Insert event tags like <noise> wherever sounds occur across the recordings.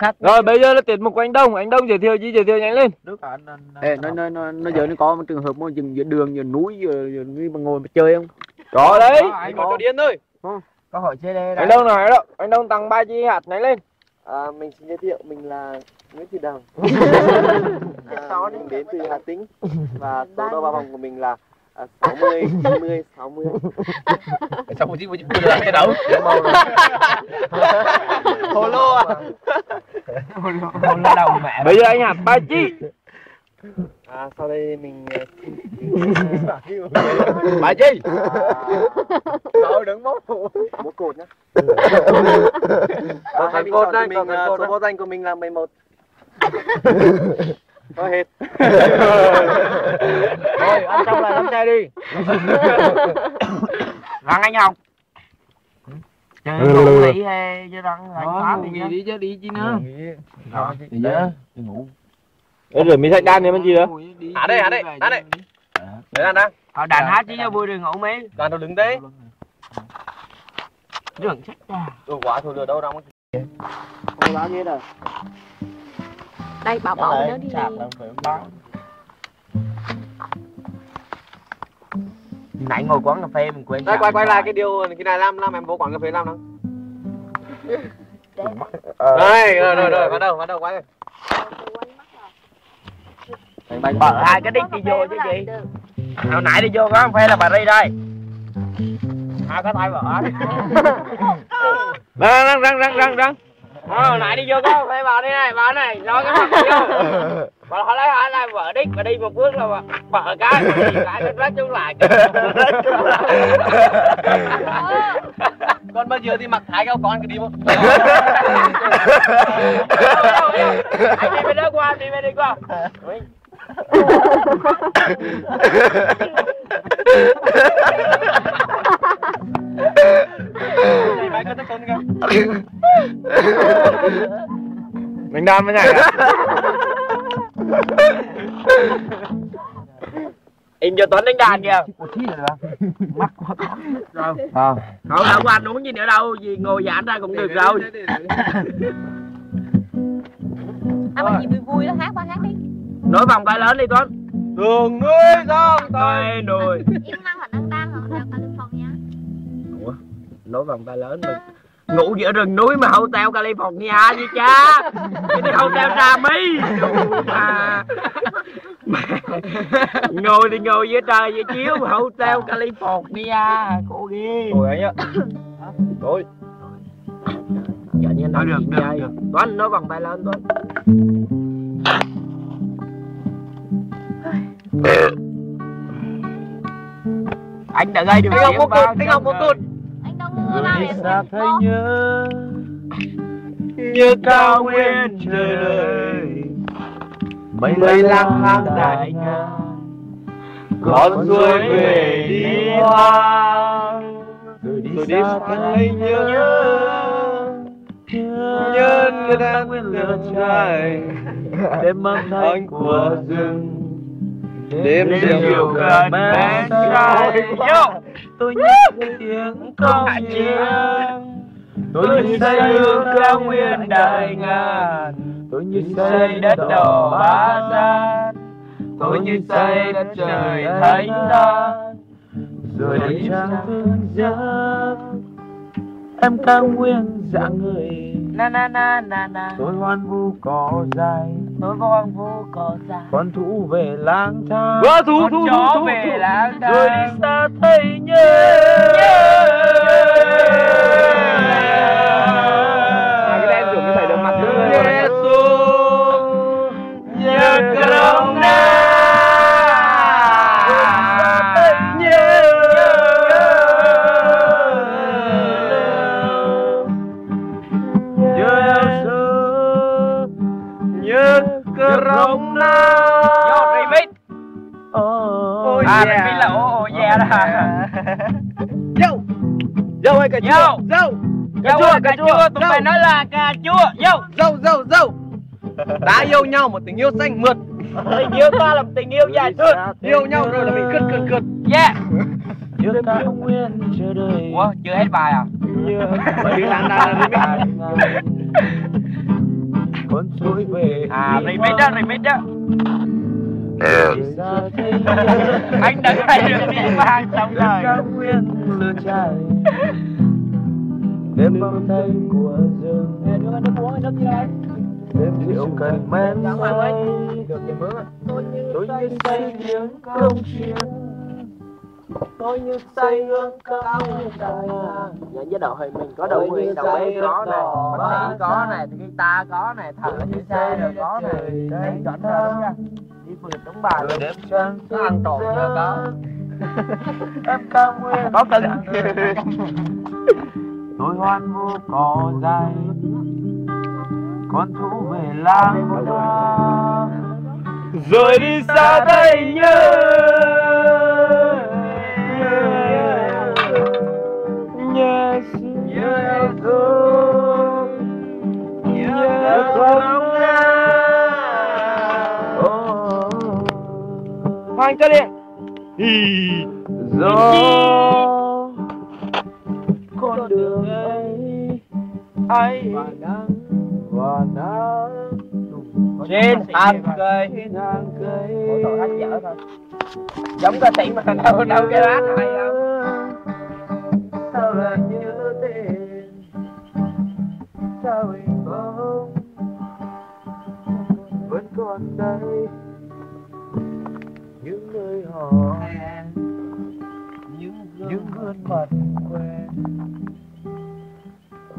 khách Rồi bây giờ là tiết mục của anh Đông, anh Đông giới thiệu gì? Giới thiệu nhanh lên. nước anh anh Ê, nó nó nó nó giờ nó có một trường hợp mà dừng giữa đường giữa núi giữa, giữa mà ngồi mà chơi không? Có đấy. anh có. có điên thôi. Có. Hỏi CD đây Anh Đông nói đó, anh Đông tặng ba chi hạt nhanh lên. À, mình xin giới thiệu mình là Nguyễn Thị Đồng. <laughs> à, mình đến từ Hà Tĩnh. Và số đo ba vòng của mình là à, 60 90 60. sao không chứ không chứ cái đâu hồ <laughs> lô à đầu mẹ. Bây giờ anh hạt ba chi. À, sau đây mình à, bà chi Thôi đừng móc Một cột nhá. À, hãy bình cột đây, còn mình à, cột số báo danh của mình là 11 Thôi hết. Rồi, ăn xong lại lắm xe đi. <laughs> răng anh học chơi ngủ nghỉ hay chứ răng anh phá thì nghỉ đi chứ đi chi nữa đi chứ ngủ. Rồi rửa mi sạch đan thì mình gì nữa? Hả đây, hả đây, hả đây. đấy anh đang Họ đàn hát chứ cho vui đừng ngủ mấy đoàn đâu đứng đấy. Đường chết ra ừ quá thôi lừa đâu đâu Không làm gì đâu đây bảo bảo nó đi Nãy ngồi quán cà phê mình quên đây quay quay lại cái điều cái này làm làm em vô quán cà phê làm đâu. Ờ, đây rồi rồi rồi bắt đầu bắt đầu quay. Rồi Mở hai cái đít đi vô chứ gì? Hồi nãy đi vô có cà phê là bà Ri đây. Hai cái tay vợ <laughs> Răng răng răng răng răng. Ờ, hồi nãy đi vô có cà phê bà đây này, bà này, nói cái mặt đi vô <laughs> Bà hỏi lấy hỏi là vợ đít, bà đi một bước là vợ cái, đi cái nó rớt xuống lại. <laughs> Còn bây giờ thì mặc hai cái con cái đi một Anh đi bên đó qua, đi bên đây qua con Mình đan với nhảy? Im cho Tuấn đánh đàn kìa. À. Không, đâu có anh uống gì nữa đâu, gì ngồi giãn ra cũng được rồi. <laughs> À mà gì vui vui đó hát ba hát đi. Nối vòng tay lớn đi Tuấn. Đường ngươi giang Tay nồi im năng hoặc đang đang hoặc đang California Nối vòng tay lớn mà Ngủ giữa rừng núi mà hotel California gì cha. Cái này hotel My mà Ngồi thì ngồi dưới trời dưới chiếu hotel California. Cô ghê. Ngồi anh ạ. Rồi. Dạ như nói được, được, được. Tuấn nối vòng tay lên Tuấn Anh đã gây được tiếng một bao cột anh học một cột nào để Xa thấy nhớ. như cao nguyên trời đời. Mây mây lang thang đại ngang con suối về đi hoang Rồi rồi đi xa thấy nhớ nhớ. người đang nguyên lửa trai đêm âm thanh của rừng. đêm diều gần bên trai! Tôi nhớ tiếng công chiêng tôi như xây hương cao nguyên đại ngàn. tôi như xây đất đỏ bá gian. tôi như xây đất trời thánh thang rồi đến trang thương giấc em cao nguyên dạng người. Na na na na na. Tôi hoan vu cỏ dài. Tôi có hoang vu cỏ dài. Con thú về lang thang. Con chó về lang thang rồi đi xa thấy cà chua. Dâu Cà chua, cà chua, tụi mày nói là cà chua. Yo, dâu dâu dâu đã yêu nhau một tình yêu xanh mượt. Tình yêu ta là một tình yêu dài thương yêu nhau rồi là mình cất cất cất Yeah. Nhớ cao nguyên chờ đợi. Ủa, chưa hết bài à? Vì là- remix. cuốn trôi về À remix đó, remix đó. <laughs> Anh đừng phải được đi vang xong rồi nguyên đêm bóng tay của rừng. Đêm rượu cần men say. tôi như say tiếng công chiêng tôi như say hương cao dài Dạ với đội hình mình có đầu nguyên đầu bê có nè Bác sĩ có này, guitar có này, thở như xe rồi có này. Đấy, chọn hơn nha. Đi phượt đúng bài đêm trăng Nó ăn trộn chưa có em cao nguyên. Có cưng tôi hoan vô cỏ dài con thú về lang thang rồi đi xa đây nhớ nhớ. Con đường ấy. ấy. Và nắng và nắng. Trên hàng cây. hàng cây. Mỗi tội hát dở thôi. Giống ca sĩ mà đâu đâu cái hát hay sao lại nhớ tên? Sao hình bóng vẫn còn đây. Những nơi họ những gương mặt quen.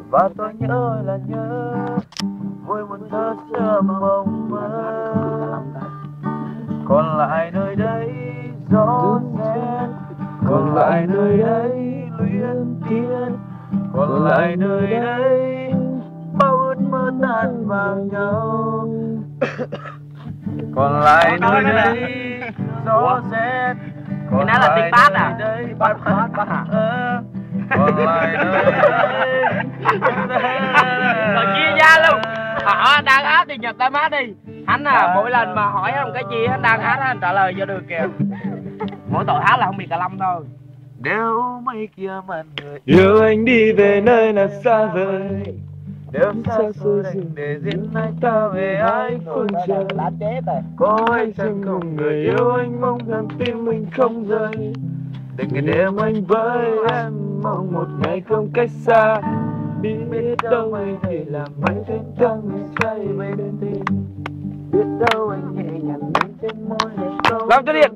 Và tôi nhớ là nhớ vui một thơ xưa mộng mơ. Còn lại nơi đây gió rét còn lại nơi đây luyến tiên còn lại nơi đây bao ước mơ tan vào nhau. <coughs> Còn lại nơi đây gió rét Cái này là tiếng Bass à? đây bát bát bát à đây Rồi chia ra luôn. Họ đang hát thì nhập tam hát đi. Anh à, mỗi lần mà hỏi anh cái gì anh đang hát anh trả lời cho được kìa. Mỗi tội hát là không bị cả lâm thôi. Nếu mấy kia màn người yêu anh đi về nơi là xa vời nếu xa xôi dừng để diễn hai ta về ai không chờ rồi có anh chẳng cùng người yêu anh mong rằng tim mình không rơi? đừng ngày đêm anh với em mong một ngày không cách xa. biết biết đâu anh thể làm anh thêm tăng người say bay đến tim. Biết đâu anh nhẹ nhàng Làm cho điện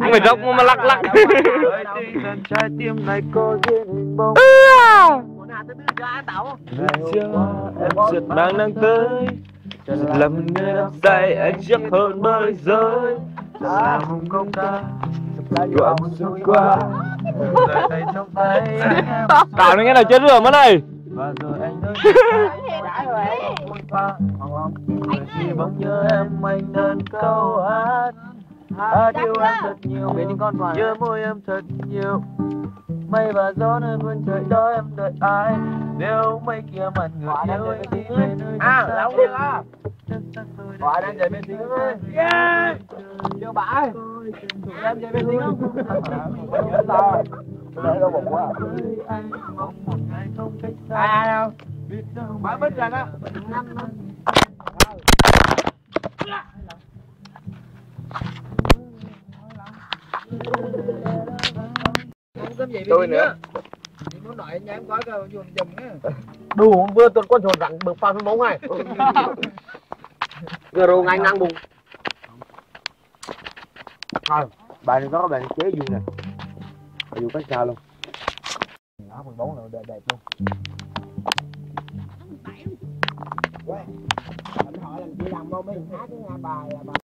anh phải rốc mà lắc lắc trái tim này có duyên qua em giật mang nắng tới. Lầm người đắm say anh trước hơn bơi rơi. Là vùng công ta một xuân qua. Tạo nên cái nào chết rồi mất này. Và rồi anh <laughs> pha Người khi bóng nhớ em anh đơn câu hát Hát yêu em thật nhiều Nhớ môi em thật nhiều Mây và gió nơi vươn trời đó em đợi ai Nếu mây kia mặt người yêu anh đi về nơi À, lâu chưa đó Gọi đang chạy bên tiếng ơi Yeah Vô bãi Em chơi bên tiếng không? Nhớ sao Để đâu một quá Mong Ai ai đâu Biết đâu Bãi bích rồi đó. Tôi nữa. Đủ vừa tuần con chuột rắn bực pha móng này Vừa rồi anh năng bùng Bài này có bài chế vui nè. Dù cách xa luôn. Đó, 14 là đẹp, đẹp luôn anh hỏi làm chị làm bao mấy hát cái bài là bài